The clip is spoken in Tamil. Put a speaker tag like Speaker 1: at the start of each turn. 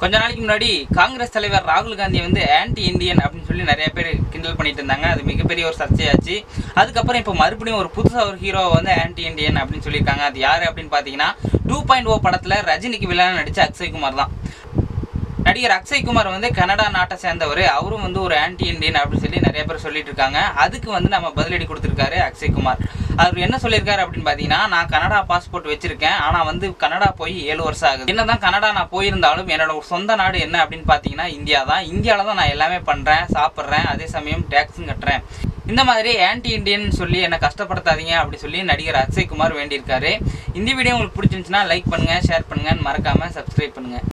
Speaker 1: கொஞ்ச நாளைக்கு முன்னாடி காங்கிரஸ் தலைவர் ராகுல் காந்தி வந்து ஆன்டி இந்தியன் அப்படின்னு சொல்லி நிறைய பேர் கிண்டல் பண்ணிட்டு இருந்தாங்க. அது மிகப்பெரிய ஒரு சர்ச்சையாச்சு. அதுக்கப்புறம் இப்போ மறுபடியும் ஒரு புதுசாக ஒரு ஹீரோவை வந்து ஆன்டி இந்தியன் அப்படின்னு சொல்லியிருக்காங்க. அது யார் அப்படின்னு பார்த்தீங்கன்னா டூ பாயிண்ட் ஓ oh படத்தில் ரஜினிக்கு வில்லன் நடித்த அக்ஷய்குமார் தான். நடிகர் அக்ஷய்குமார் வந்து கனடா நாட்டை சேர்ந்தவர். அவரும் வந்து ஒரு ஆன்டி இந்தியன் அப்படின்னு சொல்லி நிறைய பேர் சொல்லிட்டு இருக்காங்க. அதுக்கு வந்து நம்ம பதிலடி கொடுத்துருக்காரு அக்ஷய்குமார் அவர் என்ன சொல்லியிருக்காரு அப்படின்னு பார்த்தீங்கன்னா நான் கனடா பாஸ்போர்ட் வச்சிருக்கேன். ஆனால் வந்து கனடா போய் ஏழு வருஷம் ஆகுது. என்னதான் கனடா நான் போயிருந்தாலும் என்னோட சொந்த நாடு என்ன அப்படின்னு பார்த்தீங்கன்னா இந்தியா தான் இந்தியாவில் தான் நான் எல்லாமே பண்ணுறேன் சாப்பிட்றேன். அதே சமயம் டேக்ஸும் கட்டுறேன். இந்த மாதிரி ஆன்டி இண்டியன் சொல்லி என்னை கஷ்டப்படுத்தாதீங்க அப்படி சொல்லி நடிகர் அக்ஷய்குமார் வேண்டியிருக்காரு. இந்த வீடியோ உங்களுக்கு பிடிச்சிருந்துச்சுன்னா லைக் பண்ணுங்கள் ஷேர் பண்ணுங்கன்னு மறக்காமல் சப்ஸ்கிரைப் பண்ணுங்கள்